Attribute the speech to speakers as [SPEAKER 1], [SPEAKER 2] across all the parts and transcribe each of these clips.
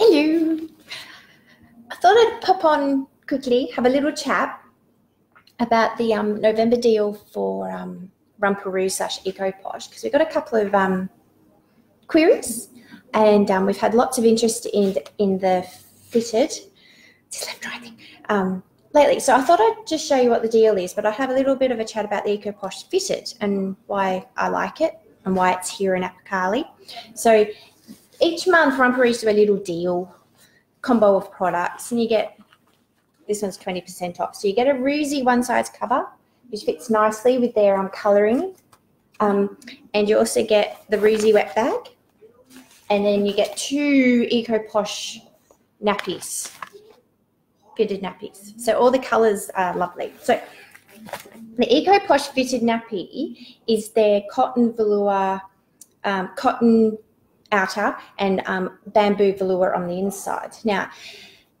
[SPEAKER 1] Hello. I thought I'd pop on quickly, have a little chat about the um, November deal for um, Rumparooz slash EcoPosh because we've got a couple of um, queries and um, we've had lots of interest in in the fitted. Left right thing. Um, lately. So I thought I'd just show you what the deal is, but I have a little bit of a chat about the EcoPosh Fitted and why I like it and why it's here in Apikali. So each month Rumparooz do a little deal combo of products and you get this one's 20% off. So you get a Roozy one size cover, which fits nicely with their um, colouring. Um, and you also get the Roozy wet bag. And then you get two Eco Posh nappies fitted nappies. So all the colours are lovely. So the Eco Posh fitted nappy is their cotton velour, um, cotton outer and um, bamboo velour on the inside. Now,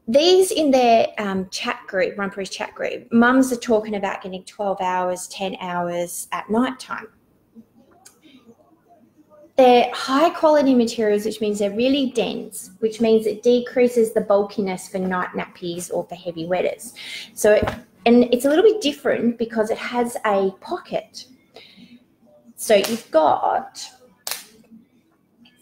[SPEAKER 1] these in their um, chat group, Rumparooz chat group, mums are talking about getting 12 hours, 10 hours at night time. They're high quality materials, which means they're really dense, which means it decreases the bulkiness for night nappies or for heavy wetters. So, it, and it's a little bit different because it has a pocket. So you've got,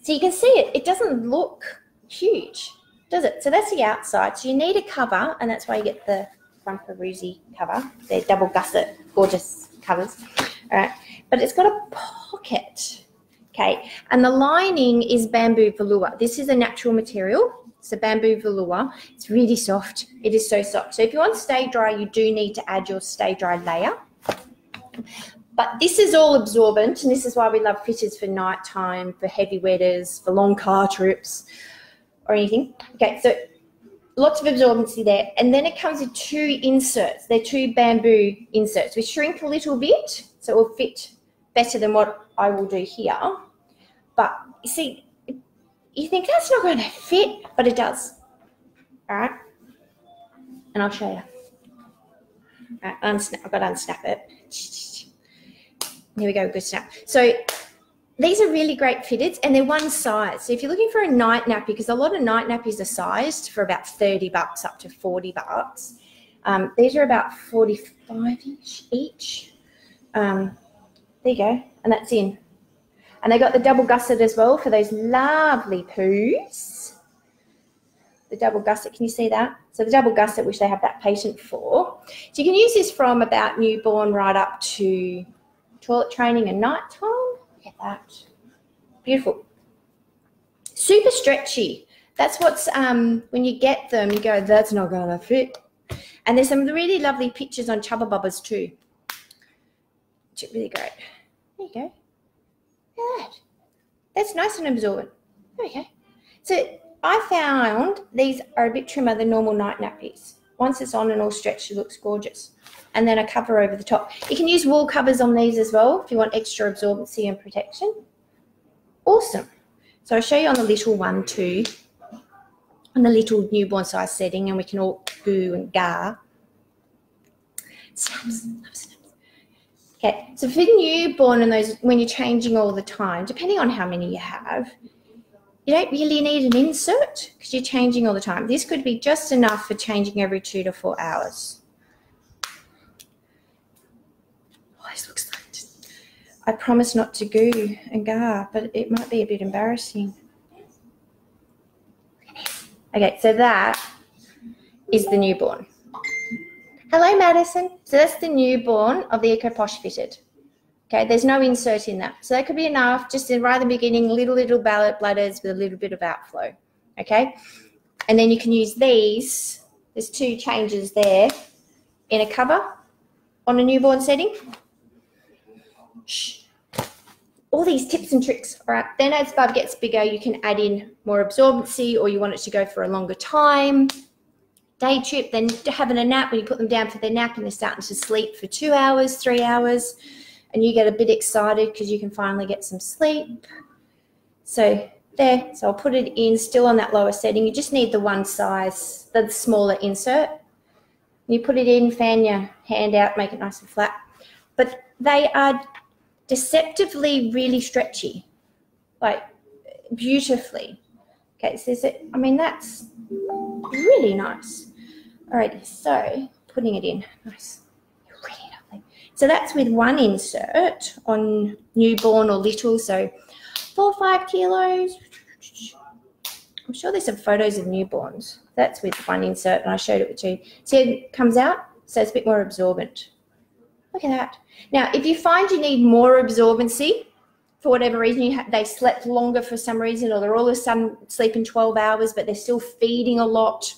[SPEAKER 1] so you can see it, it doesn't look huge, does it? So that's the outside. So you need a cover, and that's why you get the Rumparoozy cover. They're double gusset, gorgeous covers. All right, but it's got a pocket. Okay, and the lining is bamboo velour. This is a natural material. It's a bamboo velour. It's really soft. It is so soft. So if you want to stay dry, you do need to add your stay dry layer. But this is all absorbent, and this is why we love fitters for nighttime, for heavy wetters, for long car trips, or anything. Okay, so lots of absorbency there. And then it comes with two inserts. They're two bamboo inserts. We shrink a little bit, so it will fit better than what I will do here. But you see, you think that's not going to fit, but it does. All right. And I'll show you. All right, I've got to unsnap it. Here we go, good snap. So these are really great fitteds and they're one size. So if you're looking for a night nappy, because a lot of night nappies are sized for about 30 bucks up to 40 bucks. Um, these are about 45 each. each. Um, there you go. And that's in. And they got the double gusset as well for those lovely poos. The double gusset, can you see that? So the double gusset, which they have that patent for. So you can use this from about newborn right up to toilet training and night time. Look at that. Beautiful. Super stretchy. That's what's, um, when you get them, you go, that's not going to fit. And there's some really lovely pictures on Chubba Bubbas too. Which really great. There you go. Look at that. That's nice and absorbent. Okay. So I found these are a bit trimmer than normal night nappies. Once it's on and all stretched, it looks gorgeous. And then a cover over the top. You can use wool covers on these as well if you want extra absorbency and protection. Awesome. So I'll show you on the little one too, on the little newborn size setting, and we can all goo and gar. Okay, so for newborn and those, when you're changing all the time, depending on how many you have, you don't really need an insert because you're changing all the time. This could be just enough for changing every two to four hours. Oh, this looks like, I promise not to goo and gar, but it might be a bit embarrassing. Okay, so that is the newborn. Hello, Madison. So that's the newborn of the Eco Posh fitted. Okay, there's no insert in that. So that could be enough, just in right at the beginning, little, little ballot bladders with a little bit of outflow. Okay, and then you can use these. There's two changes there in a cover on a newborn setting. Shh. All these tips and tricks. All right, then as bub gets bigger, you can add in more absorbency or you want it to go for a longer time day trip, then having a nap when you put them down for their nap and they're starting to sleep for two hours, three hours, and you get a bit excited because you can finally get some sleep. So there, so I'll put it in still on that lower setting. You just need the one size, the smaller insert. You put it in, fan your hand out, make it nice and flat. But they are deceptively really stretchy, like beautifully. Okay, so is it, I mean, that's really nice. All right, so putting it in, nice. So that's with one insert on newborn or little, so four or five kilos. I'm sure there's some photos of newborns. That's with one insert, and I showed it with two. See it comes out? So it's a bit more absorbent. Look at that. Now, if you find you need more absorbency, for whatever reason, they slept longer for some reason, or they're all of a sudden sleeping 12 hours, but they're still feeding a lot,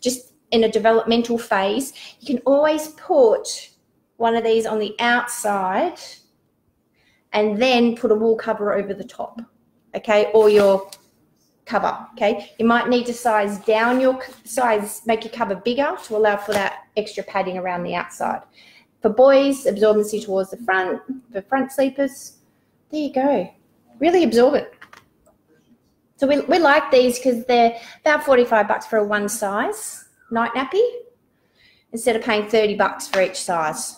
[SPEAKER 1] just in a developmental phase, you can always put one of these on the outside and then put a wool cover over the top, okay, or your cover, okay? You might need to size down your size, make your cover bigger to allow for that extra padding around the outside. For boys, absorbency towards the front, for front sleepers, there you go. Really absorbent. So we, we like these because they're about 45 bucks for a one size night nappy instead of paying 30 bucks for each size.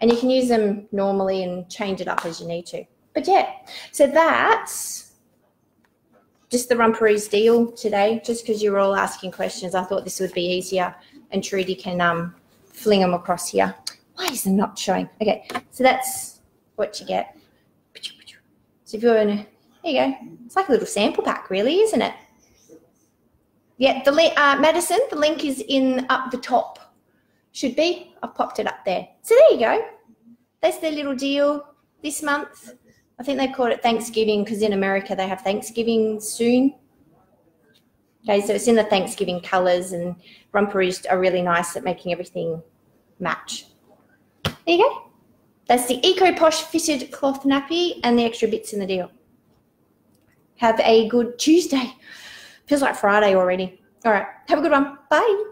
[SPEAKER 1] And you can use them normally and change it up as you need to. But yeah, so that's just the Rumparooz deal today, just because you're all asking questions. I thought this would be easier and Trudy can um, fling them across here. Why is it not showing? Okay, so that's what you get. So if you're in a, there you go. It's like a little sample pack, really, isn't it? Yeah, the uh, Madison, the link is in up the top. Should be. I've popped it up there. So there you go. That's their little deal this month. I think they called it Thanksgiving because in America they have Thanksgiving soon. Okay, so it's in the Thanksgiving colours and Rumparooz are really nice at making everything match. There you go. That's the Eco Posh fitted cloth nappy and the extra bits in the deal. Have a good Tuesday. Feels like Friday already. All right. Have a good one. Bye.